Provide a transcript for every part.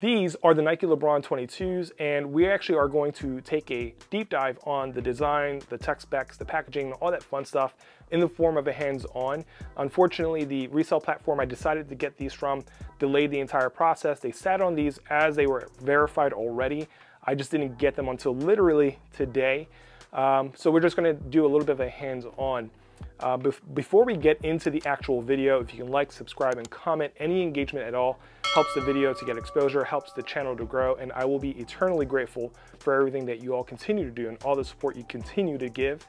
These are the Nike LeBron 22s, and we actually are going to take a deep dive on the design, the tech specs, the packaging, all that fun stuff in the form of a hands-on. Unfortunately, the resale platform I decided to get these from delayed the entire process. They sat on these as they were verified already. I just didn't get them until literally today. Um, so we're just gonna do a little bit of a hands-on. Uh, bef before we get into the actual video, if you can like, subscribe, and comment, any engagement at all helps the video to get exposure, helps the channel to grow, and I will be eternally grateful for everything that you all continue to do and all the support you continue to give.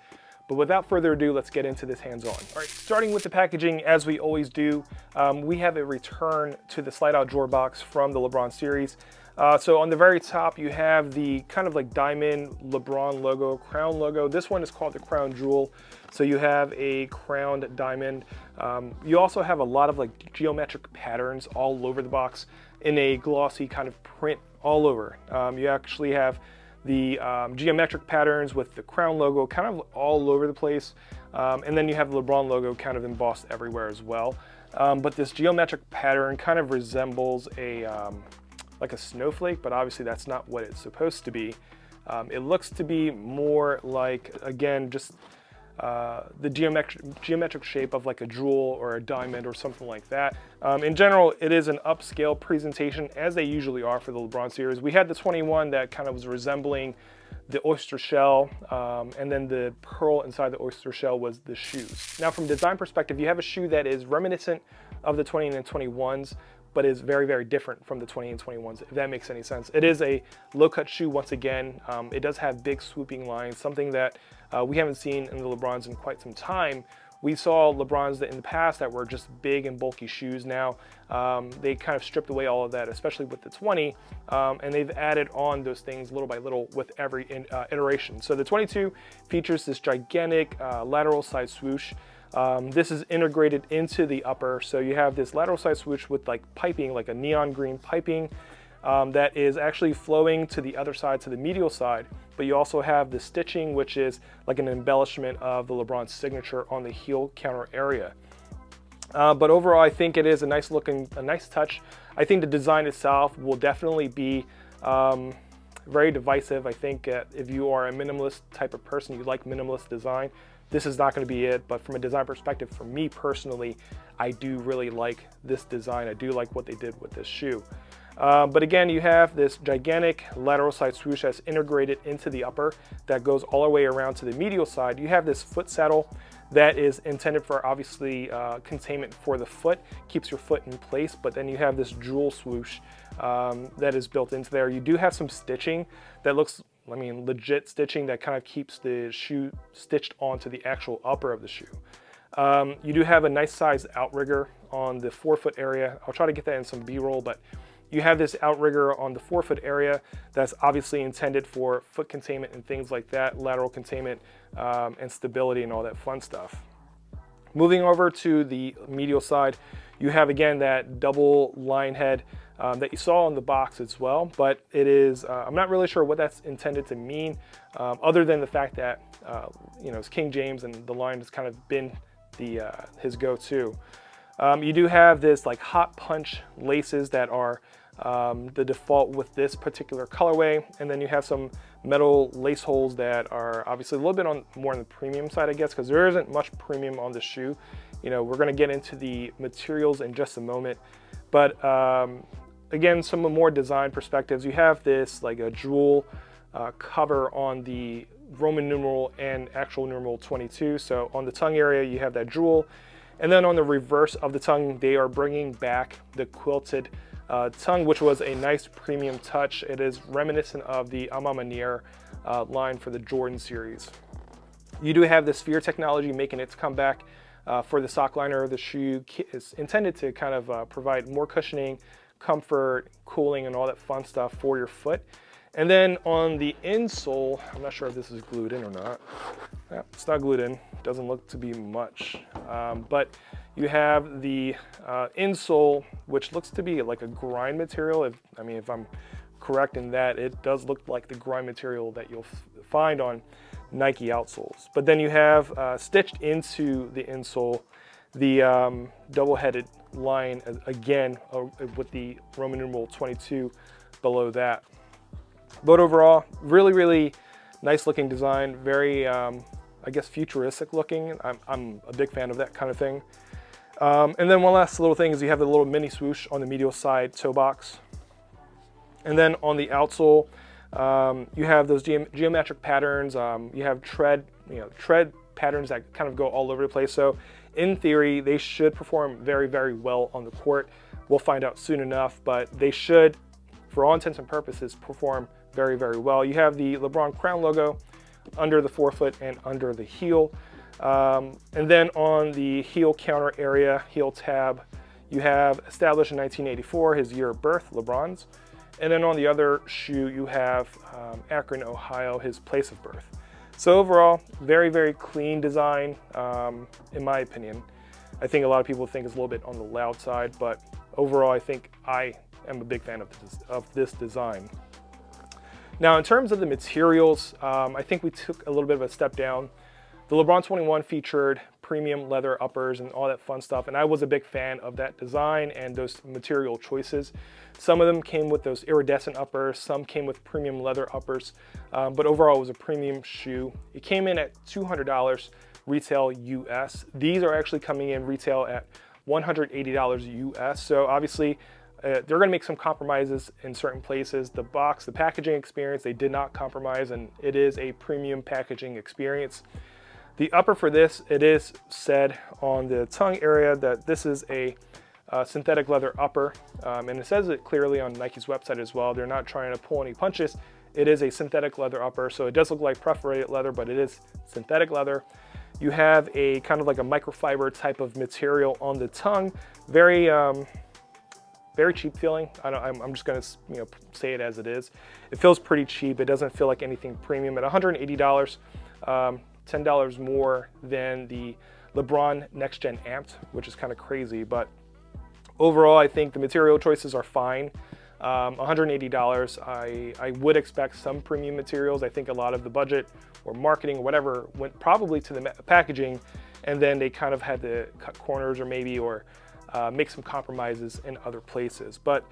But without further ado, let's get into this hands-on. All right, starting with the packaging, as we always do, um, we have a return to the slide-out drawer box from the LeBron series. Uh, so on the very top, you have the kind of like diamond LeBron logo, crown logo. This one is called the crown jewel. So you have a crowned diamond. Um, you also have a lot of like geometric patterns all over the box in a glossy kind of print all over. Um, you actually have the um, geometric patterns with the crown logo kind of all over the place. Um, and then you have the LeBron logo kind of embossed everywhere as well. Um, but this geometric pattern kind of resembles a, um, like a snowflake, but obviously that's not what it's supposed to be. Um, it looks to be more like, again, just uh, the geometric, geometric shape of like a jewel or a diamond or something like that. Um, in general, it is an upscale presentation as they usually are for the LeBron series. We had the 21 that kind of was resembling the oyster shell, um, and then the pearl inside the oyster shell was the shoes. Now from design perspective, you have a shoe that is reminiscent of the 20 and 21s, but is very, very different from the 20 and 21s, if that makes any sense. It is a low-cut shoe once again. Um, it does have big swooping lines, something that uh, we haven't seen in the LeBrons in quite some time. We saw LeBrons that in the past that were just big and bulky shoes. Now um, they kind of stripped away all of that, especially with the 20, um, and they've added on those things little by little with every in, uh, iteration. So the 22 features this gigantic uh, lateral side swoosh. Um, this is integrated into the upper, so you have this lateral side swoosh with like piping, like a neon green piping um, that is actually flowing to the other side, to the medial side, but you also have the stitching, which is like an embellishment of the LeBron signature on the heel counter area. Uh, but overall, I think it is a nice looking, a nice touch. I think the design itself will definitely be um, very divisive. I think uh, if you are a minimalist type of person, you like minimalist design, this is not going to be it. But from a design perspective, for me personally, I do really like this design. I do like what they did with this shoe. Uh, but again, you have this gigantic lateral side swoosh that's integrated into the upper that goes all the way around to the medial side. You have this foot saddle that is intended for obviously uh, containment for the foot, keeps your foot in place, but then you have this jewel swoosh um, that is built into there. You do have some stitching that looks, I mean, legit stitching that kind of keeps the shoe stitched onto the actual upper of the shoe. Um, you do have a nice size outrigger on the forefoot area. I'll try to get that in some B-roll, but you have this outrigger on the forefoot area that's obviously intended for foot containment and things like that, lateral containment um, and stability and all that fun stuff. Moving over to the medial side, you have again that double line head um, that you saw on the box as well, but it is, uh, I'm not really sure what that's intended to mean, um, other than the fact that, uh, you know, it's King James and the line has kind of been the uh, his go-to. Um, you do have this like hot punch laces that are um, the default with this particular colorway. And then you have some metal lace holes that are obviously a little bit on more on the premium side, I guess, because there isn't much premium on the shoe. You know, we're gonna get into the materials in just a moment. But um, again, some more design perspectives. You have this like a jewel uh, cover on the Roman numeral and actual numeral 22. So on the tongue area, you have that jewel. And then on the reverse of the tongue, they are bringing back the quilted uh, tongue, which was a nice premium touch. It is reminiscent of the A Ma uh, line for the Jordan series. You do have the sphere technology making its comeback uh, for the sock liner. The shoe is intended to kind of uh, provide more cushioning, comfort, cooling, and all that fun stuff for your foot. And then on the insole, I'm not sure if this is glued in or not. Yeah, it's not glued in, doesn't look to be much. Um, but you have the uh, insole, which looks to be like a grind material. If I mean, if I'm correct in that, it does look like the grind material that you'll find on Nike outsoles. But then you have uh, stitched into the insole the um, double-headed line again uh, with the Roman numeral 22 below that. But overall, really, really nice looking design, very, um, I guess, futuristic looking. I'm, I'm, a big fan of that kind of thing. Um, and then one last little thing is you have the little mini swoosh on the medial side toe box. And then on the outsole, um, you have those geometric patterns. Um, you have tread, you know, tread patterns that kind of go all over the place. So in theory, they should perform very, very well on the court. We'll find out soon enough, but they should, for all intents and purposes, perform very, very well. You have the LeBron Crown logo under the forefoot and under the heel. Um, and then on the heel counter area, heel tab, you have established in 1984, his year of birth, LeBron's. And then on the other shoe, you have um, Akron, Ohio, his place of birth. So overall, very, very clean design, um, in my opinion. I think a lot of people think it's a little bit on the loud side, but overall, I think I am a big fan of this, of this design. Now, in terms of the materials, um, I think we took a little bit of a step down. The LeBron 21 featured premium leather uppers and all that fun stuff, and I was a big fan of that design and those material choices. Some of them came with those iridescent uppers, some came with premium leather uppers, um, but overall it was a premium shoe. It came in at $200 retail US. These are actually coming in retail at $180 US, so obviously uh, they're going to make some compromises in certain places. The box, the packaging experience, they did not compromise, and it is a premium packaging experience. The upper for this, it is said on the tongue area that this is a uh, synthetic leather upper, um, and it says it clearly on Nike's website as well. They're not trying to pull any punches. It is a synthetic leather upper, so it does look like perforated leather, but it is synthetic leather. You have a kind of like a microfiber type of material on the tongue. Very, um, very cheap feeling. I am just gonna you know, say it as it is. It feels pretty cheap. It doesn't feel like anything premium. At $180, um, $10 more than the LeBron Next Gen Amped, which is kind of crazy. But overall, I think the material choices are fine. Um, $180, I, I would expect some premium materials. I think a lot of the budget or marketing or whatever went probably to the packaging and then they kind of had to cut corners or maybe or uh, make some compromises in other places. But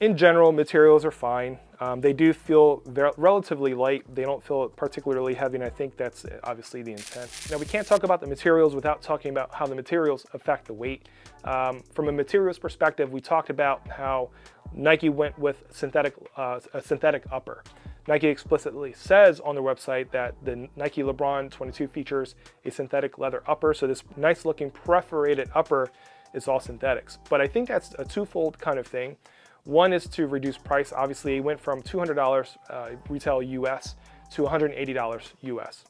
in general, materials are fine. Um, they do feel relatively light. They don't feel particularly heavy, and I think that's obviously the intent. Now, we can't talk about the materials without talking about how the materials affect the weight. Um, from a materials perspective, we talked about how Nike went with synthetic, uh, a synthetic upper. Nike explicitly says on their website that the Nike LeBron 22 features a synthetic leather upper. So this nice looking perforated upper is all synthetics. But I think that's a twofold kind of thing. One is to reduce price. Obviously, it went from $200 uh, retail US to $180 US.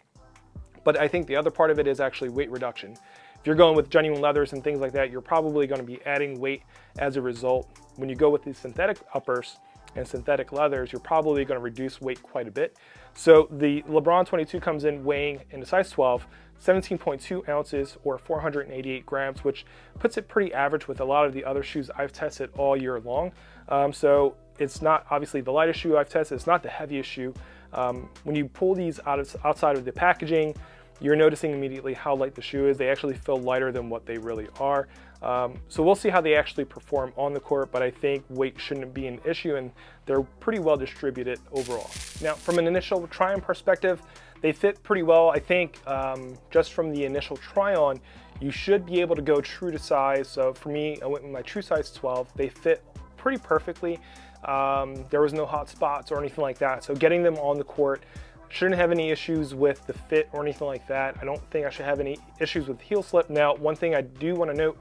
But I think the other part of it is actually weight reduction. If you're going with genuine leathers and things like that, you're probably going to be adding weight as a result. When you go with these synthetic uppers and synthetic leathers, you're probably going to reduce weight quite a bit. So the LeBron 22 comes in weighing in a size 12, 17.2 ounces or 488 grams, which puts it pretty average with a lot of the other shoes I've tested all year long. Um, so it's not obviously the lightest shoe I've tested, it's not the heaviest shoe. Um, when you pull these out of, outside of the packaging, you're noticing immediately how light the shoe is. They actually feel lighter than what they really are. Um, so we'll see how they actually perform on the court, but I think weight shouldn't be an issue and they're pretty well distributed overall. Now, from an initial try-on perspective, they fit pretty well. I think um, just from the initial try-on, you should be able to go true to size. So for me, I went with my true size 12. They fit pretty perfectly. Um, there was no hot spots or anything like that. So getting them on the court, shouldn't have any issues with the fit or anything like that. I don't think I should have any issues with heel slip. Now, one thing I do want to note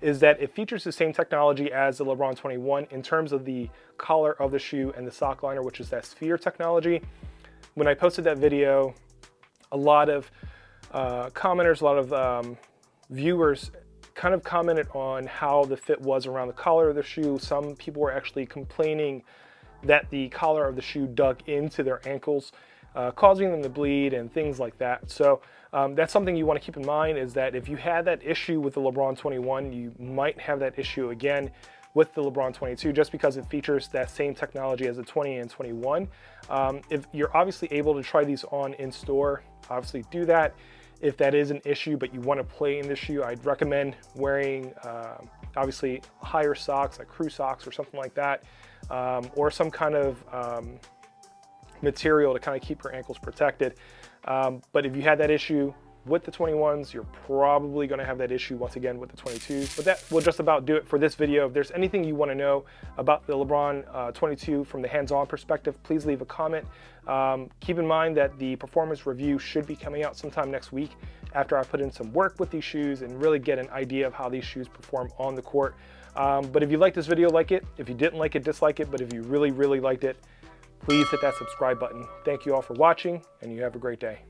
is that it features the same technology as the LeBron 21 in terms of the collar of the shoe and the sock liner, which is that sphere technology. When I posted that video, a lot of uh, commenters, a lot of um, viewers kind of commented on how the fit was around the collar of the shoe. Some people were actually complaining that the collar of the shoe dug into their ankles, uh, causing them to bleed and things like that. So um, that's something you want to keep in mind is that if you had that issue with the LeBron 21, you might have that issue again with the LeBron 22 just because it features that same technology as the 20 and 21. Um, if you're obviously able to try these on in store, obviously do that. If that is an issue, but you want to play in the shoe, I'd recommend wearing uh, obviously higher socks, like crew socks or something like that. um, or some kind of um, material to kind of keep your ankles protected. Um, but if you had that issue, with the 21s, you're probably gonna have that issue once again with the 22s, but that will just about do it for this video. If there's anything you wanna know about the LeBron uh, 22 from the hands-on perspective, please leave a comment. Um, keep in mind that the performance review should be coming out sometime next week after I put in some work with these shoes and really get an idea of how these shoes perform on the court. Um, but if you liked this video, like it. If you didn't like it, dislike it. But if you really, really liked it, please hit that subscribe button. Thank you all for watching and you have a great day.